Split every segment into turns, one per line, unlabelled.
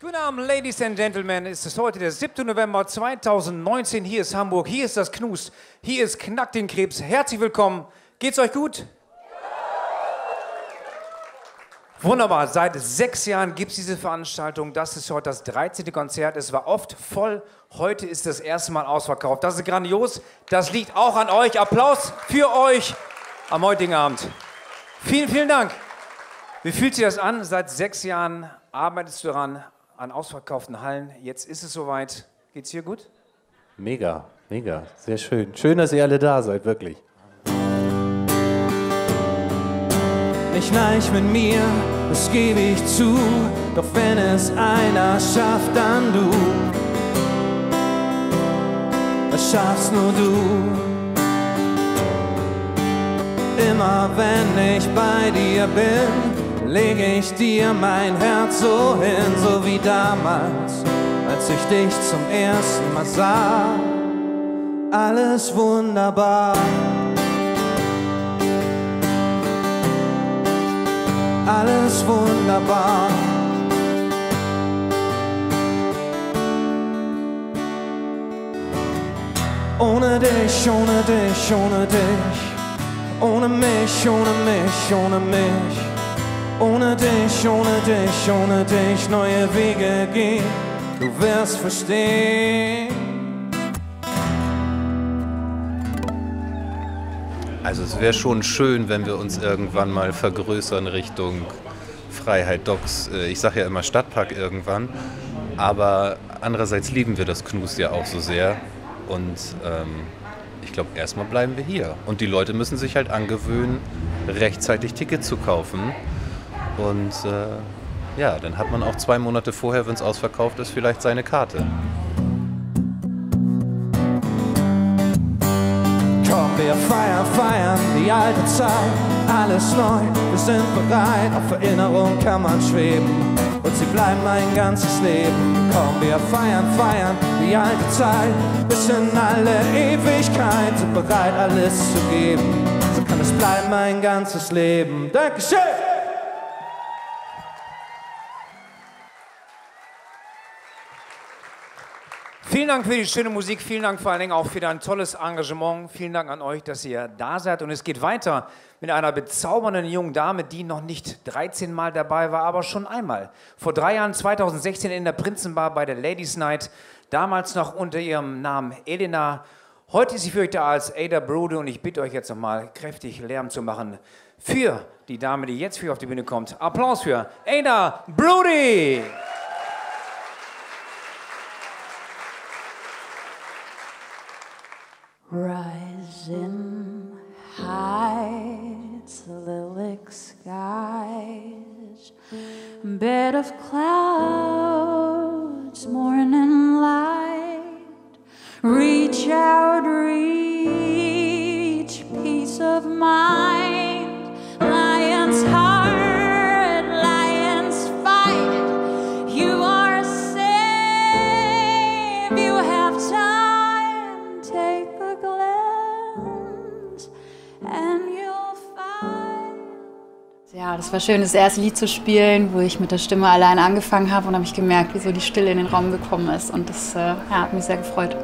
Guten Abend, Ladies and Gentlemen. Es ist heute der 7. November 2019. Hier ist Hamburg, hier ist das Knus, hier ist Knack den Krebs. Herzlich willkommen. Geht's euch gut? Wunderbar, seit sechs Jahren gibt es diese Veranstaltung. Das ist heute das 13. Konzert. Es war oft voll. Heute ist das erste Mal ausverkauft. Das ist grandios. Das liegt auch an euch. Applaus für euch am heutigen Abend. Vielen, vielen Dank. Wie fühlt sich das an? Seit sechs Jahren arbeitest du daran, an ausverkauften Hallen. Jetzt ist es soweit. Geht's hier gut?
Mega, mega, sehr schön. Schön, dass ihr alle da seid, wirklich.
Nicht leicht mit mir, das gebe ich zu. Doch wenn es einer schafft, dann du. Das schaffst nur du. Immer wenn ich bei dir bin, lege ich dir mein Herz so hin, so wie damals, als ich dich zum ersten Mal sah. Alles wunderbar. Alles wunderbar. Ohne dich, ohne dich, ohne dich. Ohne mich, ohne mich, ohne mich. Ohne dich, ohne dich, ohne dich neue Wege gehen. Du wirst verstehen.
Also es wäre schon schön, wenn wir uns irgendwann mal vergrößern Richtung Freiheit Docks. Äh, ich sage ja immer Stadtpark irgendwann. Aber andererseits lieben wir das Knus ja auch so sehr. Und ähm, ich glaube, erstmal bleiben wir hier. Und die Leute müssen sich halt angewöhnen, rechtzeitig Tickets zu kaufen. Und äh, ja, dann hat man auch zwei Monate vorher, wenn es ausverkauft ist, vielleicht seine Karte.
Komm, wir feiern, feiern die alte Zeit, alles neu, wir sind bereit, auf Erinnerung kann man schweben und sie bleiben mein ganzes Leben. Komm, wir feiern, feiern die alte Zeit, bis in alle Ewigkeit, sind bereit, alles zu geben. So kann es bleiben mein ganzes Leben. Dankeschön!
Vielen Dank für die schöne Musik, vielen Dank vor allen Dingen auch für dein tolles Engagement. Vielen Dank an euch, dass ihr da seid. Und es geht weiter mit einer bezaubernden jungen Dame, die noch nicht 13 Mal dabei war, aber schon einmal. Vor drei Jahren, 2016, in der Prinzenbar bei der Ladies Night. Damals noch unter ihrem Namen Elena. Heute ist sie für euch da als Ada Brode und ich bitte euch jetzt nochmal kräftig Lärm zu machen für die Dame, die jetzt für euch auf die Bühne kommt. Applaus für Ada Brody!
Rising heights, lilac skies, bed of clouds,
Das war schön, das erste Lied zu spielen, wo ich mit der Stimme allein angefangen habe und habe ich gemerkt, wie so die Stille in den Raum gekommen ist. Und das äh, ja, hat mich sehr gefreut.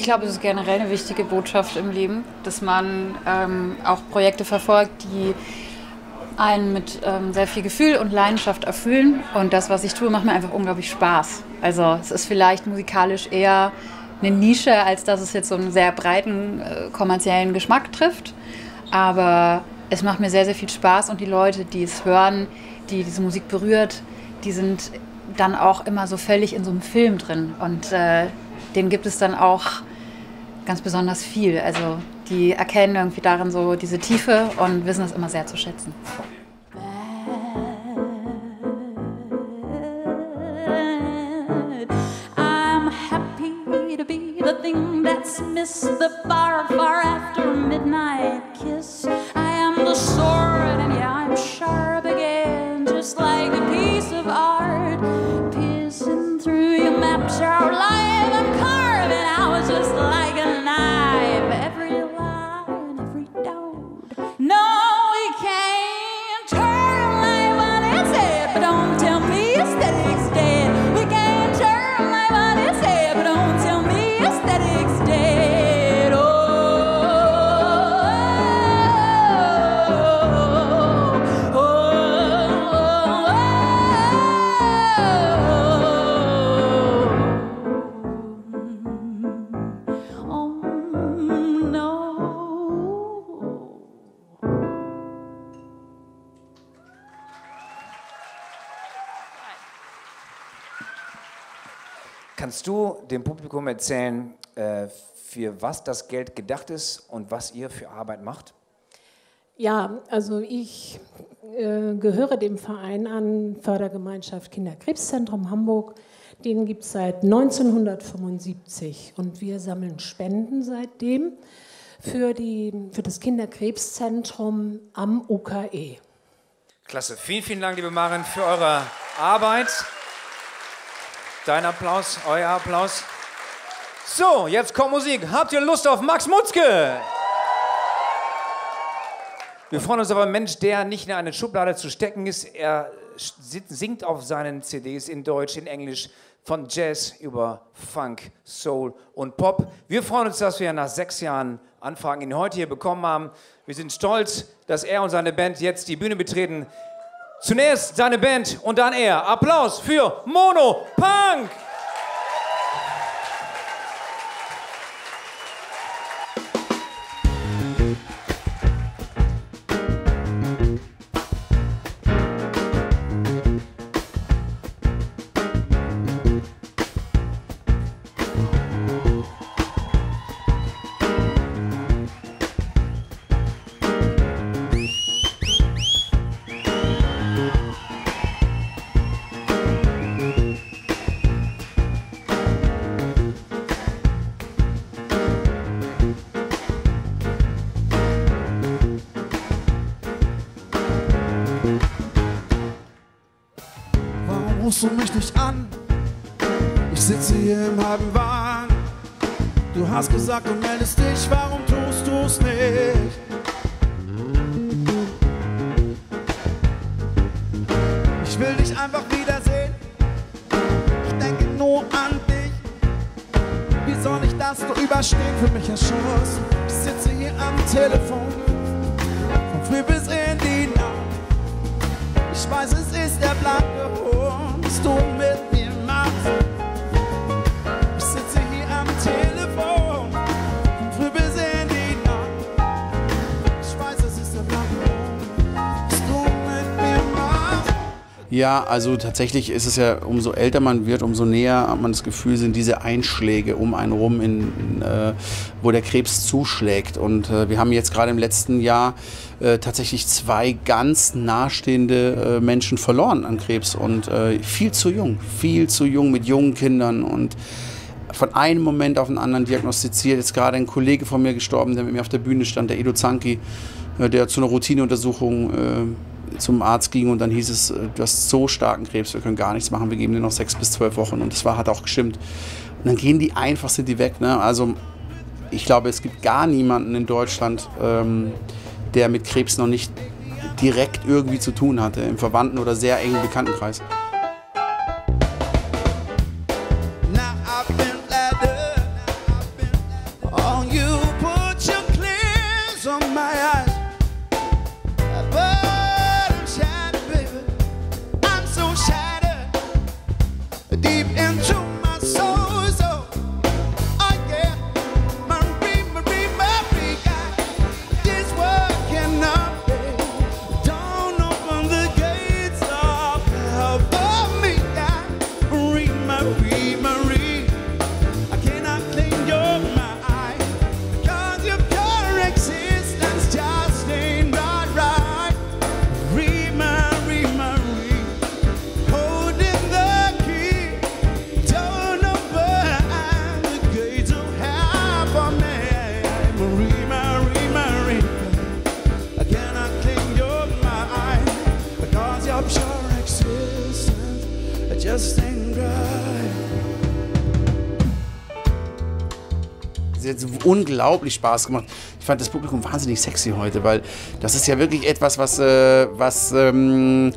Ich glaube, es ist generell eine wichtige Botschaft im Leben, dass man ähm, auch Projekte verfolgt, die einen mit ähm, sehr viel Gefühl und Leidenschaft erfüllen. Und das, was ich tue, macht mir einfach unglaublich Spaß. Also es ist vielleicht musikalisch eher eine Nische, als dass es jetzt so einen sehr breiten äh, kommerziellen Geschmack trifft. Aber es macht mir sehr, sehr viel Spaß und die Leute, die es hören, die diese Musik berührt, die sind dann auch immer so völlig in so einem Film drin. Und äh, den gibt es dann auch ganz besonders viel. Also die erkennen irgendwie darin so diese Tiefe und wissen es immer sehr zu schätzen.
I'm happy to be the thing that's missed the
Kannst du dem Publikum erzählen, äh, für was das Geld gedacht ist und was ihr für Arbeit macht?
Ja, also ich äh, gehöre dem Verein an, Fördergemeinschaft Kinderkrebszentrum Hamburg. Den gibt es seit 1975 und wir sammeln Spenden seitdem für, die, für das Kinderkrebszentrum am UKE.
Klasse. Vielen, vielen Dank, liebe Marin, für eure Arbeit. Dein Applaus, euer Applaus. So, jetzt kommt Musik. Habt ihr Lust auf Max Mutzke? Wir freuen uns auf einen Mensch, der nicht in eine Schublade zu stecken ist. Er si- singt auf seinen CDs in Deutsch, in Englisch, von Jazz über Funk, Soul und Pop. Wir freuen uns, dass wir nach sechs Jahren Anfragen ihn heute hier bekommen haben. Wir sind stolz, dass er und seine Band jetzt die Bühne betreten. Zunächst seine Band und dann er. Applaus für Mono Punk!
Rufst du mich nicht an? Ich sitze hier im halben Wagen. Du hast gesagt, du meldest dich, warum tust du's nicht? Ich will dich einfach wiedersehen. Ich denke nur an dich. Wie soll ich das nur überstehen? Für mich erschossen. Ich sitze hier am Telefon. Von früh bis in die Nacht. Ich weiß, es ist der blanke Hund, was du mit
Ja, also tatsächlich ist es ja, umso älter man wird, umso näher hat man das Gefühl, sind diese Einschläge um einen rum, in, in, äh, wo der Krebs zuschlägt. Und äh, wir haben jetzt gerade im letzten Jahr äh, tatsächlich zwei ganz nahestehende äh, Menschen verloren an Krebs und äh, viel zu jung, viel zu jung mit jungen Kindern und von einem Moment auf den anderen diagnostiziert. Jetzt gerade ein Kollege von mir gestorben, der mit mir auf der Bühne stand, der Edo Zanki, äh, der zu einer Routineuntersuchung äh, zum Arzt ging und dann hieß es, äh, du hast so starken Krebs, wir können gar nichts machen, wir geben dir noch sechs bis zwölf Wochen und das war, hat auch gestimmt. Und dann gehen die einfach, sind die weg. Ne? Also ich glaube, es gibt gar niemanden in Deutschland, ähm, der mit Krebs noch nicht direkt irgendwie zu tun hatte, im Verwandten- oder sehr engen Bekanntenkreis. Unglaublich Spaß gemacht. Ich fand das Publikum wahnsinnig sexy heute, weil das ist ja wirklich etwas, was, äh, was ähm,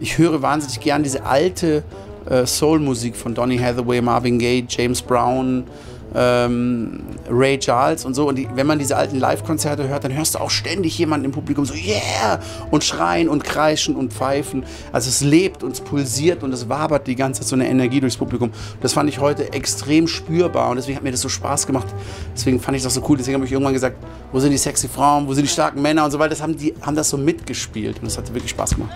ich höre wahnsinnig gern diese alte äh, Soul-Musik von Donny Hathaway, Marvin Gaye, James Brown, ähm, Ray Charles und so. Und die, wenn man diese alten Live-Konzerte hört, dann hörst du auch ständig jemanden im Publikum so, yeah! Und schreien und kreischen und pfeifen. Also es lebt und es pulsiert und es wabert die ganze Zeit so eine Energie durchs Publikum. Das fand ich heute extrem spürbar und deswegen hat mir das so Spaß gemacht. Deswegen fand ich das so cool. Deswegen habe ich irgendwann gesagt, wo sind die sexy Frauen, wo sind die starken Männer und so weiter. Das haben die haben das so mitgespielt und das hat wirklich Spaß gemacht.